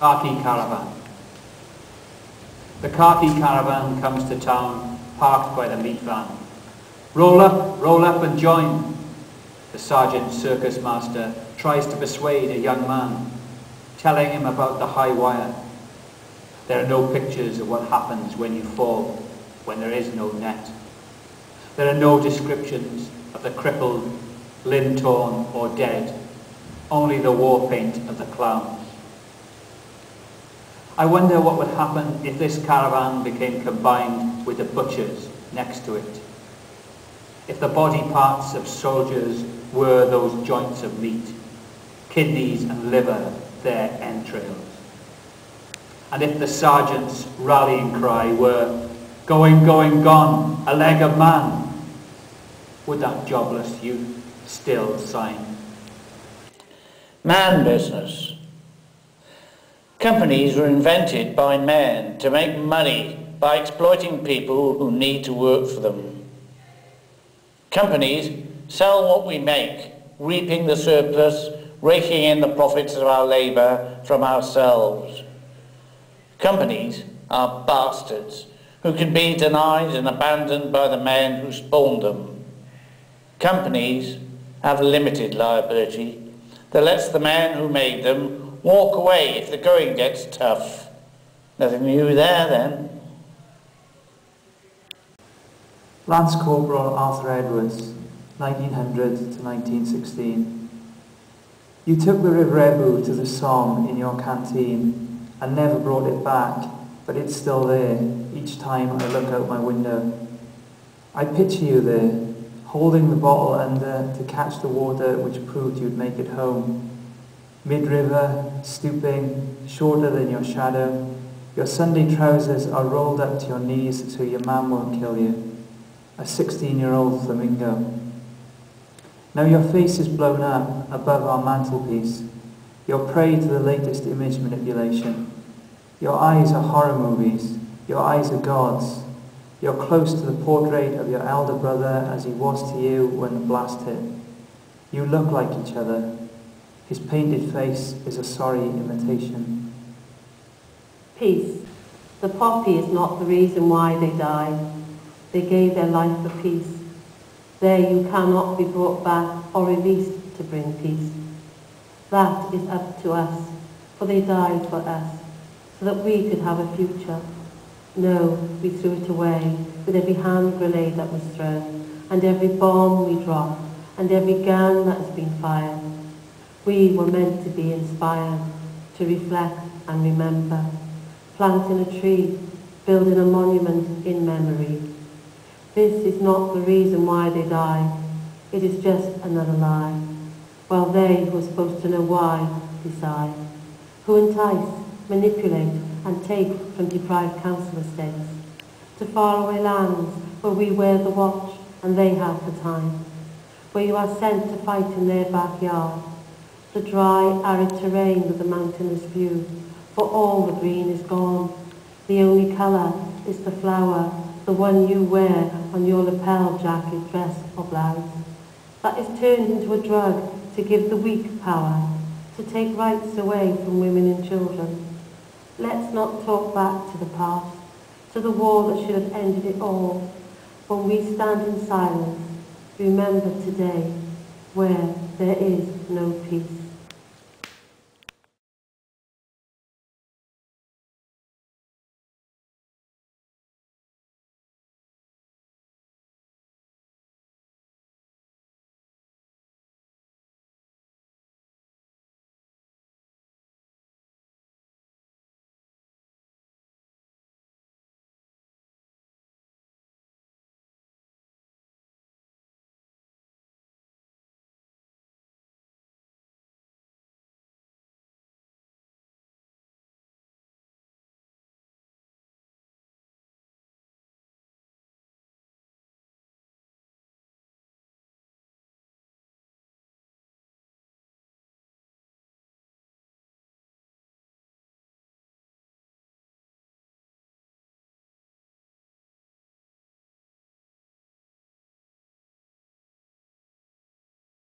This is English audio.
Khaki Caravan. The khaki caravan comes to town, parked by the meat van. Roll up, roll up and join. The sergeant circus master tries to persuade a young man, telling him about the high wire. There are no pictures of what happens when you fall, when there is no net. There are no descriptions of the crippled, limb torn or dead, only the war paint of the clowns. I wonder what would happen if this caravan became combined with the butchers next to it. If the body parts of soldiers were those joints of meat, kidneys and liver their entrails. And if the sergeant's rallying cry were, going, going, gone, a leg of man, would that jobless youth still sign? Man business. Companies were invented by men to make money by exploiting people who need to work for them. Companies sell what we make, reaping the surplus, raking in the profits of our labour from ourselves. Companies are bastards who can be denied and abandoned by the man who spawned them. Companies have limited liability that lets the man who made them walk away if the going gets tough. Nothing new there then. Lance Corporal Arthur Edwards, 1900 to 1916. You took the River Ebwy to the Somme in your canteen and never brought it back, but it's still there each time I look out my window. I picture you there, holding the bottle under to catch the water which proved you'd make it home. Mid-river, stooping, shorter than your shadow, your Sunday trousers are rolled up to your knees so your man won't kill you. A 16-year-old flamingo. Now your face is blown up above our mantelpiece. You're prey to the latest image manipulation. Your eyes are horror movies. Your eyes are gods. You're close to the portrait of your elder brother as he was to you when the blast hit. You look like each other. His painted face is a sorry imitation. Peace. The poppy is not the reason why they died. They gave their life for peace. There you cannot be brought back or released to bring peace. That is up to us, for they died for us, so that we could have a future. No, we threw it away with every hand grenade that was thrown, and every bomb we dropped, and every gun that has been fired. We were meant to be inspired, to reflect and remember, planting a tree, building a monument in memory. This is not the reason why they die. It is just another lie. While they who are supposed to know why decide. Who entice, manipulate and take from deprived council estates. To faraway lands where we wear the watch and they have the time. Where you are sent to fight in their backyard the dry, arid terrain with the mountainous view, for all the green is gone. The only colour is the flower, the one you wear on your lapel jacket, dress or blouse. That is turned into a drug to give the weak power, to take rights away from women and children. Let's not talk back to the past, to the war that should have ended it all. When we stand in silence, remember today where there is no peace.